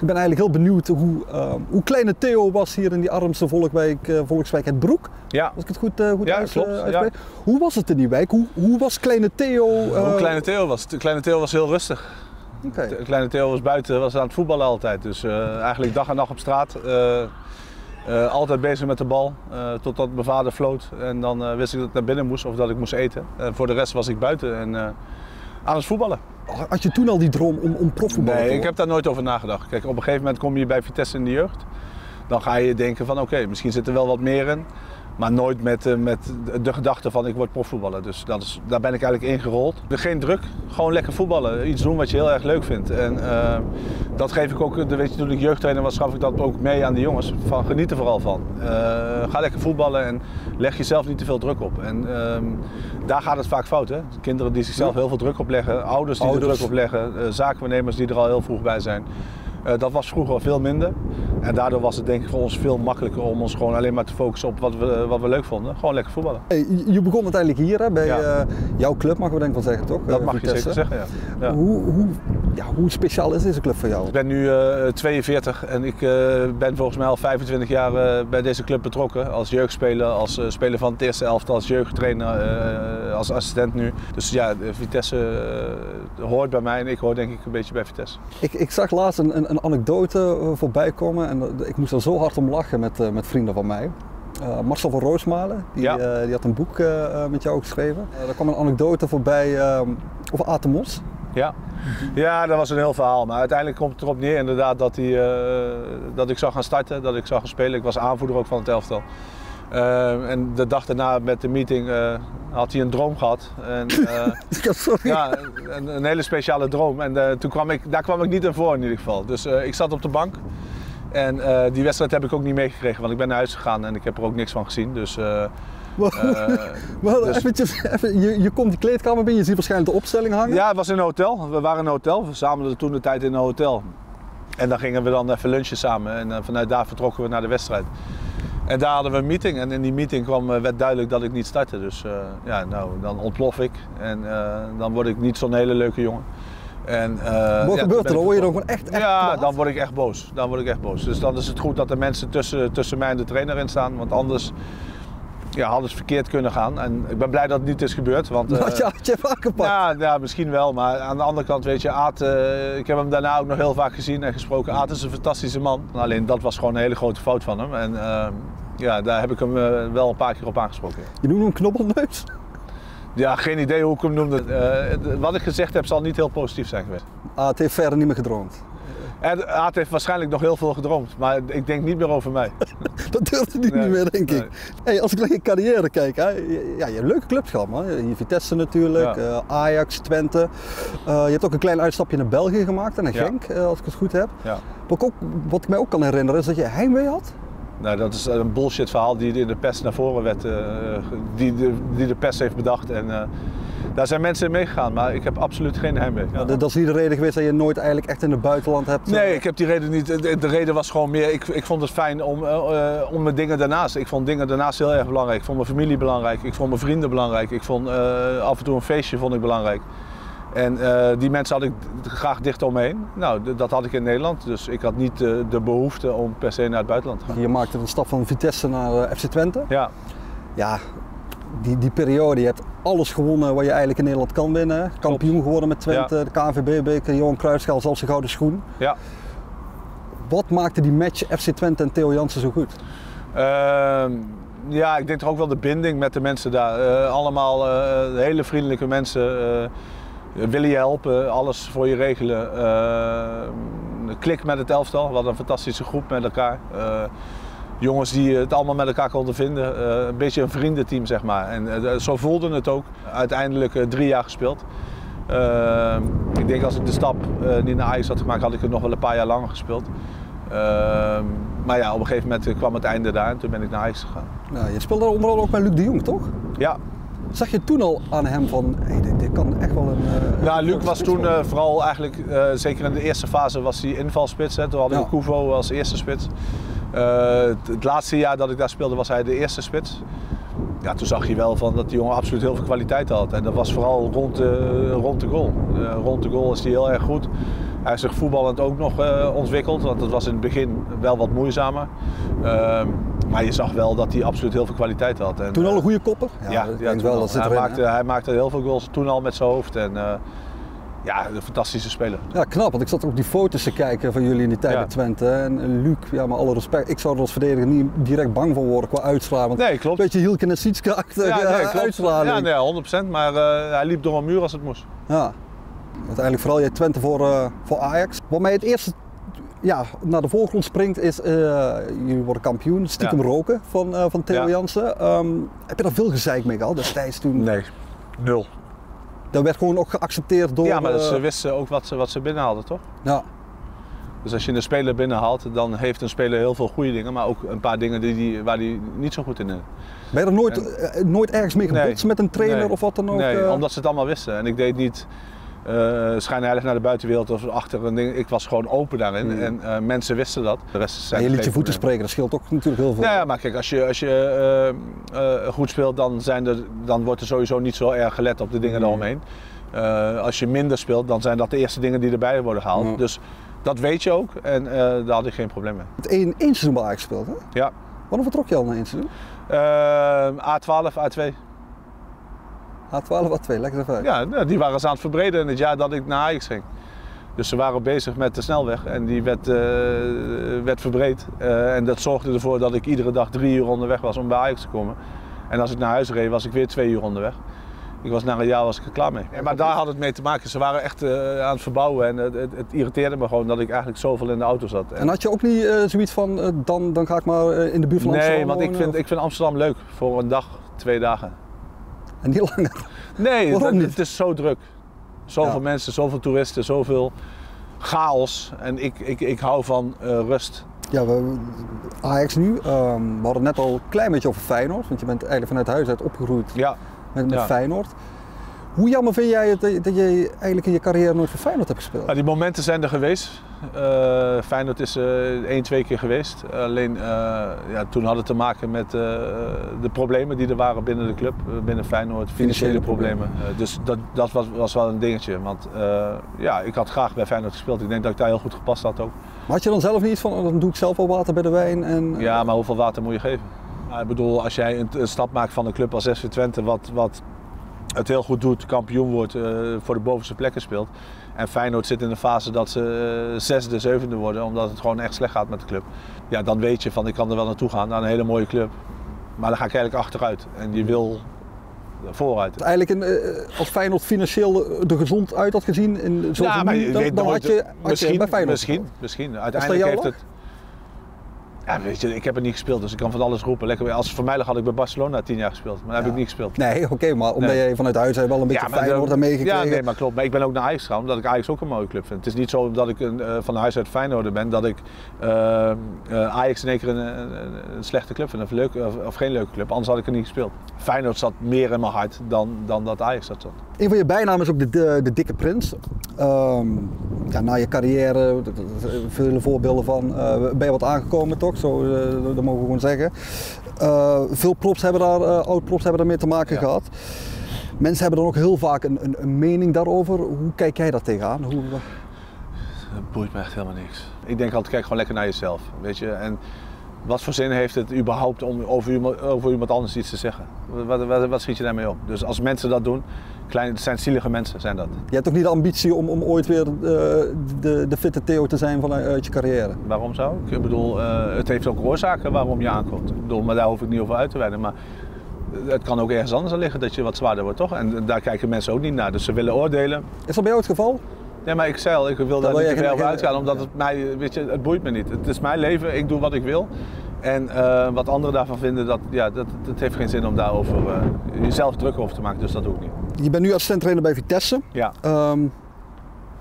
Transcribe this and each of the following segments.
Ik ben eigenlijk heel benieuwd hoe, uh, hoe kleine Theo was hier in die armste volkwijk, uh, volkswijk het Broek. Ja. Als ik het goed, uh, goed ja, uit, klopt. uitspreek. Hoe was het in die wijk? Hoe, hoe was kleine Theo? hoe kleine Theo was? Kleine Theo was heel rustig. Okay. Kleine Theo was buiten, was aan het voetballen altijd. Dus eigenlijk dag en nacht op straat. Altijd bezig met de bal, totdat mijn vader floot. En dan wist ik dat ik naar binnen moest of dat ik moest eten. voor de rest was ik buiten en aan het voetballen. Had je toen al die droom om, om profvoetballer Nee, te ik heb daar nooit over nagedacht. Kijk, op een gegeven moment kom je bij Vitesse in de jeugd. Dan ga je denken van oké, misschien zit er wel wat meer in. Maar nooit met, uh, met de gedachte van ik word profvoetballer. Dus dat is, daar ben ik eigenlijk ingerold. Geen druk, gewoon lekker voetballen. Iets doen wat je heel erg leuk vindt. En uh, dat geef ik ook, weet je, toen ik jeugdtrainer was, gaf ik dat ook mee aan de jongens. Van, geniet er vooral van. Uh, ga lekker voetballen en leg jezelf niet te veel druk op. En daar gaat het vaak fout. Hè? Kinderen die zichzelf heel veel druk opleggen, ouders die ouders. er druk op leggen, zakenwaarnemers die er al heel vroeg bij zijn. Uh, dat was vroeger veel minder. En daardoor was het denk ik voor ons veel makkelijker om ons gewoon alleen maar te focussen op wat we, wat we leuk vonden. Gewoon lekker voetballen. Hey, je begon uiteindelijk hier hè, bij ja. uh, jouw club, mag we denk ik wel zeggen, toch? Dat uh, mag Vitesse. je zeker zeggen, ja. ja. Hoe, hoe, ja, hoe speciaal is deze club voor jou? Ik ben nu 42 en ik ben volgens mij al 25 jaar bij deze club betrokken. Als jeugdspeler, als speler van het eerste elftal, als jeugdtrainer, als assistent nu. Dus ja, Vitesse hoort bij mij en ik hoor denk ik een beetje bij Vitesse. Ik, ik zag laatst een, een, een anekdote voorbij komen en ik moest er zo hard om lachen met, met vrienden van mij. Uh, Marcel van Roosmalen, die, ja. uh, die had een boek met jou geschreven. daar kwam een anekdote voorbij over Atemos. Ja. ja, dat was een heel verhaal. Maar uiteindelijk komt het erop neer inderdaad dat, hij, dat ik zou gaan starten, dat ik zou gaan spelen. Ik was aanvoerder ook van het elftal. Uh, en de dag daarna met de meeting uh, had hij een droom gehad. En, uh, Sorry. Ja, een, een, hele speciale droom. En toen kwam ik, daar kwam ik niet in voor in ieder geval. Dus ik zat op de bank. En die wedstrijd heb ik ook niet meegekregen, want ik ben naar huis gegaan en ik heb er ook niks van gezien. Dus, maar dus... eventjes, even, je, je komt die kleedkamer binnen, je ziet waarschijnlijk de opstelling hangen. Ja, het was in een hotel. We waren in een hotel. We zamelden toen de tijd in een hotel. En dan gingen we dan even lunchen samen. En vanuit daar vertrokken we naar de wedstrijd. En daar hadden we een meeting en in die meeting kwam, werd duidelijk dat ik niet startte. Dus uh, ja, nou, dan ontplof ik en dan word ik niet zo'n hele leuke jongen. En, Wat ja, gebeurt er dan? Word je dan gewoon echt, echt Ja, kwaad? dan word ik echt boos. Dan word ik echt boos. Dus dan is het goed dat er mensen tussen, tussen mij en de trainer in staan. Want anders ja, had het verkeerd kunnen gaan. En ik ben blij dat het niet is gebeurd. Want, uh, had je, had je? Ja, ja, misschien wel. Maar aan de andere kant, weet je, Aad, uh, ik heb hem daarna ook nog heel vaak gezien en gesproken. Aad is een fantastische man. Alleen dat was gewoon een hele grote fout van hem. En, uh, ja, daar heb ik hem uh, wel een paar keer op aangesproken. Je noemt hem knobbelneus? Ja, geen idee hoe ik hem noemde. Wat ik gezegd heb zal niet heel positief zijn geweest. Aad heeft verder niet meer gedroomd? Aad heeft waarschijnlijk nog heel veel gedroomd, maar ik denk niet meer over mij. dat durft hij Nee, niet meer, denk ik. nee. Hey, als ik naar je carrière kijk, hè, ja, je hebt leuke clubs gehad, man. Je Vitesse natuurlijk, Ja. eh, Ajax, Twente. Eh, je hebt ook een klein uitstapje naar België gemaakt en naar Ja. Genk, eh, als ik het goed heb. Ja. Wat ik, ook, wat ik mij ook kan herinneren is dat je heimwee had. Nou, dat is een bullshit verhaal die in de pers naar voren werd, die, de, die de pers heeft bedacht. En daar zijn mensen in meegegaan, maar ik heb absoluut geen heimwee. Ja. Dat, is niet de reden geweest dat je nooit eigenlijk echt in het buitenland hebt. Nee, eh, ik heb die reden niet. De, de reden was gewoon meer, ik, ik vond het fijn om, eh, eh, om mijn dingen daarnaast. Ik vond dingen daarnaast heel erg belangrijk. Ik vond mijn familie belangrijk, ik vond mijn vrienden belangrijk. Ik vond af en toe een feestje vond ik belangrijk. En die mensen had ik graag dicht omheen. Nou, dat had ik in Nederland. Dus ik had niet de behoefte om per se naar het buitenland te gaan. Je maakte een stap van Vitesse naar FC Twente. Ja, Ja, die, die periode, je hebt alles gewonnen wat je eigenlijk in Nederland kan winnen. Kampioen geworden met Twente, de KNVB-beker, Johan Cruijffschaal, zelfs de gouden schoen. ja. Wat maakte die match FC Twente en Theo Jansen zo goed? Ehm, ja, ik denk toch ook wel de binding met de mensen daar. Eh, allemaal eh, hele vriendelijke mensen. eh, willen je helpen, alles voor je regelen. Eh, klik met het elftal. Hadden een fantastische groep met elkaar. Eh, jongens die het allemaal met elkaar konden vinden. Eh, een beetje een vriendenteam, zeg maar. En eh, zo voelde het ook. Uiteindelijk eh, drie jaar gespeeld. Eh, ik denk als ik de stap eh, niet naar Ajax had gemaakt, had ik er nog wel een paar jaar langer gespeeld. Eh, maar ja, op een gegeven moment kwam het einde daar en toen ben ik naar Ajax gegaan. Nou, je speelde onder andere ook met Luc de Jong, toch? Ja, Zag je toen al aan hem van, hey, dit, dit kan echt wel een... eh, Ja, een Luc was toen eh, vooral eigenlijk, eh, zeker in de eerste fase, was hij invalspits. Hè. Toen hadden we Ja. Kuvo als eerste spits. Eh, het, het laatste jaar dat ik daar speelde was hij de eerste spits. Ja, toen zag je wel van dat die jongen absoluut heel veel kwaliteit had. En dat was vooral rond de, rond de goal. Eh, rond de goal is hij heel erg goed. Hij heeft zich voetballend ook nog uh, ontwikkeld, want het was in het begin wel wat moeizamer. Uh, maar je zag wel dat hij absoluut heel veel kwaliteit had. En, toen al een goede kopper? Ja, ja, ja denk wel, dat zit hij, erin, maakte, hij maakte heel veel goals toen al met zijn hoofd. En, ja, een fantastische speler. Ja, knap. Want ik zat ook die foto's te kijken van jullie in die tijd ja. Twente. En Luc, ja, maar alle respect. Ik zou er als verdediger niet direct bang van worden qua uitslaan. Want nee, klopt. Een beetje Hielke en Sietskrachtig ja, nee, uitslaan. Ja, nee, 100%. Maar uh, hij liep door een muur als het moest. Ja. Uiteindelijk vooral jij Twente voor, uh, voor Ajax. Wat mij het eerste ja, naar de voorgrond springt is, uh, jullie worden kampioen, stiekem ja. roken van, uh, van Theo Jansen. Um, heb je daar veel gezeik mee gehad destijds toen? Nee, nul. Dat werd gewoon ook geaccepteerd door... Ja, maar ze wisten ook wat ze, wat ze binnenhaalden, toch? Ja. Dus als je een speler binnenhaalt, dan heeft een speler heel veel goede dingen, maar ook een paar dingen die, die, waar hij niet zo goed in is. Ben je er nooit, en... nooit ergens mee gebotst nee, met een trainer nee, of wat dan ook? Nee, uh... omdat ze het allemaal wisten. En ik deed niet uh, schijnheilig naar de buitenwereld of achter een ding. Ik was gewoon open daarin mm. en uh, mensen wisten dat. De rest zijn en je liet je voeten spreken, dat scheelt ook natuurlijk heel veel. Ja, maar kijk, als je, als je uh, goed speelt, dan, zijn er, dan wordt er sowieso niet zo erg gelet op de dingen mm. daaromheen. als je minder speelt, dan zijn dat de eerste dingen die erbij worden gehaald. Mm. Dus dat weet je ook en daar had ik geen probleem mee. Het één, één seizoen bij gespeeld, hè? Ja. Wanneer vertrok je al naar één seizoen? A12, A2. A12, A2, lekker even Ja, die waren ze aan het verbreden in het jaar dat ik naar Ajax ging. Dus ze waren bezig met de snelweg en die werd, uh, werd verbreed. Uh, en dat zorgde ervoor dat ik iedere dag drie uur onderweg was om bij Ajax te komen. En als ik naar huis reed, was ik weer twee uur onderweg. Ik was na een jaar was ik er klaar mee. maar daar had het mee te maken. Ze waren echt uh, aan het verbouwen en het, het, het, irriteerde me gewoon dat ik eigenlijk zoveel in de auto zat. En had je ook niet zoiets van, dan, dan ga ik maar in de buurt van Amsterdam Nee, want ik vind, ik vind Amsterdam leuk voor een dag, twee dagen. En niet langer? Nee, het is zo druk. Zoveel ja. mensen, zoveel toeristen, zoveel chaos. En ik, ik, ik hou van uh, rust. Ja, we, Ajax nu. Um, we hadden net al een klein beetje over Feyenoord. Want je bent eigenlijk vanuit huis uit opgegroeid ja. met, met ja. Feyenoord. Hoe jammer vind jij het dat je eigenlijk in je carrière nooit voor Feyenoord hebt gespeeld? Nou, die momenten zijn er geweest. Uh, Feyenoord is uh, één, twee keer geweest. Alleen uh, ja, toen had het te maken met de problemen die er waren binnen de club, binnen Feyenoord, financiële problemen. dus dat, dat was, was, wel een dingetje. Want ja, ik had graag bij Feyenoord gespeeld. Ik denk dat ik daar heel goed gepast had ook. Maar had je dan zelf niet van, oh, dan doe ik zelf al water bij de wijn? En, ja, maar hoeveel water moet je geven? Nou, ik bedoel, als jij een, een, stap maakt van een club als SV Twente, wat, wat het heel goed doet, kampioen wordt, uh, voor de bovenste plekken speelt. En Feyenoord zit in de fase dat ze uh, zesde, zevende worden, omdat het gewoon echt slecht gaat met de club. Ja, dan weet je van ik kan er wel naartoe gaan, naar een hele mooie club. Maar dan ga ik eigenlijk achteruit. En je wil vooruit. Eigenlijk in, uh, als Feyenoord financieel er gezond uit had gezien, in zo'n ja, dan, had je, had misschien, je bij Feyenoord Misschien, misschien. Uiteindelijk heeft het... Ja, weet je, ik heb er niet gespeeld, dus ik kan van alles roepen. Lekker, als voor mij lag had ik bij Barcelona tien jaar gespeeld, maar dat ja. heb ik niet gespeeld. Nee, oké, okay, maar omdat nee. je vanuit huis wel een beetje ja, Feyenoord aan meegekregen. Ja, nee, maar klopt. Maar ik ben ook naar Ajax gegaan, omdat ik Ajax ook een mooie club vind. Het is niet zo dat ik een, uh, van huis uit Feyenoord ben, dat ik uh, uh, Ajax in één keer een, een, een, slechte club vind, of, leuk, of, of, geen leuke club. Anders had ik er niet gespeeld. Feyenoord zat meer in mijn hart dan, dan dat Ajax dat zat. Een van je bijnamen is ook de, de, de dikke prins. Um, ja, na je carrière, vele voorbeelden van, ben je wat aangekomen toch? Zo, dat mogen we gewoon zeggen. Uh, veel props hebben daar, uh, oud-props hebben daarmee te maken ja. gehad. Mensen hebben dan ook heel vaak een, een, een, mening daarover. Hoe kijk jij daar tegenaan? Hoe... Dat boeit me echt helemaal niks. Ik denk altijd, kijk gewoon lekker naar jezelf. Weet je? En wat voor zin heeft het überhaupt om over iemand, over iemand anders iets te zeggen? Wat, wat, wat schiet je daarmee op? Dus als mensen dat doen, klein, het zijn zielige mensen, zijn dat. Je hebt toch niet de ambitie om, om ooit weer uh, de, de fitte Theo te zijn vanuit je carrière? Waarom zou ik? Ik bedoel, uh, het heeft ook oorzaken waarom je aankomt. Ik bedoel, maar daar hoef ik niet over uit te wijden. Maar het kan ook ergens anders aan liggen dat je wat zwaarder wordt, toch? En daar kijken mensen ook niet naar. Dus ze willen oordelen. Is dat bij jou het geval? Nee, maar ik zei al, ik wil daar niet te veel over uitgaan, omdat het mij, weet je, het boeit me niet. Het is mijn leven, ik doe wat ik wil. En uh, wat anderen daarvan vinden, dat, ja, dat, dat heeft geen zin om daarover uh, jezelf druk over te maken, dus dat doe ik niet. Je bent nu assistent trainer bij Vitesse. Ja. Um,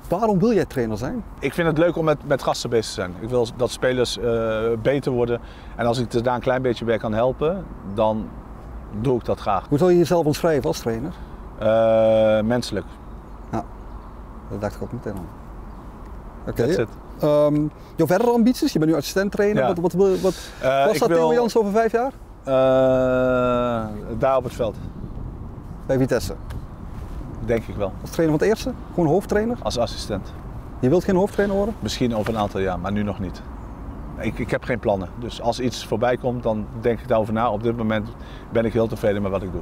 waarom wil jij trainer zijn? Ik vind het leuk om met, met gasten bezig te zijn. Ik wil dat spelers uh, beter worden. En als ik er daar een klein beetje bij kan helpen, dan doe ik dat graag. Hoe zou je jezelf omschrijven als trainer? menselijk. Dat dacht ik ook meteen aan. Oké. Okay. Um, jouw verdere ambities? Je bent nu assistent trainer. Ja. Wat, wat, wat, wat uh, was dat wil... Theo Jans over vijf jaar? Uh, daar op het veld. Bij Vitesse? Denk ik wel. Als trainer van het eerste? Gewoon hoofdtrainer? Als assistent. Je wilt geen hoofdtrainer worden? Misschien over een aantal jaar, maar nu nog niet. Ik, ik heb geen plannen. Dus als iets voorbij komt, dan denk ik daarover na. Op dit moment ben ik heel tevreden met wat ik doe.